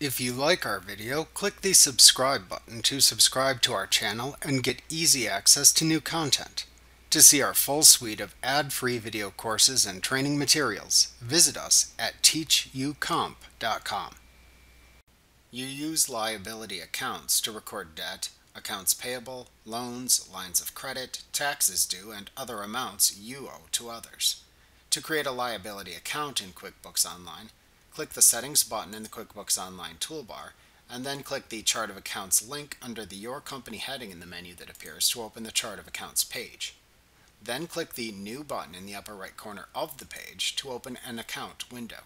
If you like our video, click the subscribe button to subscribe to our channel and get easy access to new content. To see our full suite of ad-free video courses and training materials, visit us at teachucomp.com. You use liability accounts to record debt, accounts payable, loans, lines of credit, taxes due, and other amounts you owe to others. To create a liability account in QuickBooks Online, click the Settings button in the QuickBooks Online toolbar, and then click the Chart of Accounts link under the Your Company heading in the menu that appears to open the Chart of Accounts page. Then click the New button in the upper right corner of the page to open an account window.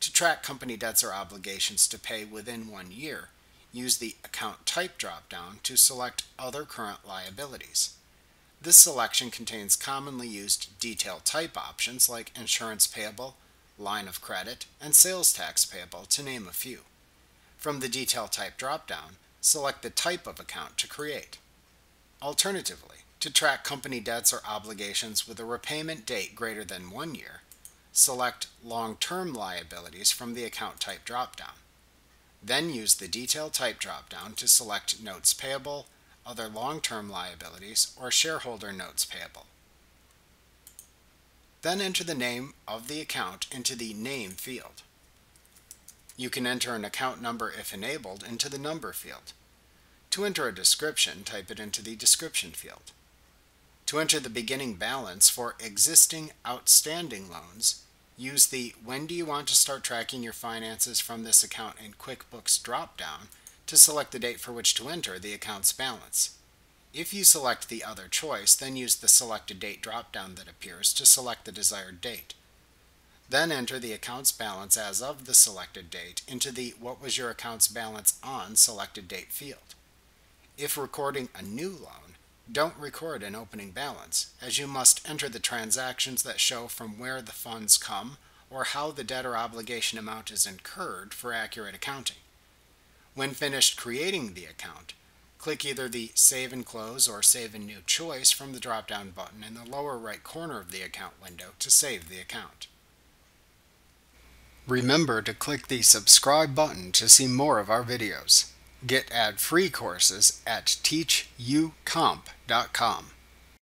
To track company debts or obligations to pay within one year, use the Account Type dropdown to select Other Current Liabilities. This selection contains commonly used detail type options like insurance payable, line of credit, and sales tax payable, to name a few. From the Detail Type dropdown, select the type of account to create. Alternatively, to track company debts or obligations with a repayment date greater than one year, select Long-Term Liabilities from the Account Type dropdown. Then use the Detail Type dropdown to select Notes Payable, Other Long-Term Liabilities, or Shareholder Notes Payable. Then enter the name of the account into the Name field. You can enter an account number if enabled into the Number field. To enter a description, type it into the Description field. To enter the beginning balance for existing outstanding loans, use the When do you want to start tracking your finances from this account in QuickBooks dropdown to select the date for which to enter the account's balance. If you select the other choice, then use the selected date dropdown that appears to select the desired date. Then enter the account's balance as of the selected date into the What was your account's balance on selected date field. If recording a new loan, don't record an opening balance, as you must enter the transactions that show from where the funds come or how the debt or obligation amount is incurred for accurate accounting. When finished creating the account, Click either the Save and Close or Save and New choice from the drop-down button in the lower right corner of the account window to save the account. Remember to click the subscribe button to see more of our videos. Get ad-free courses at teachucomp.com.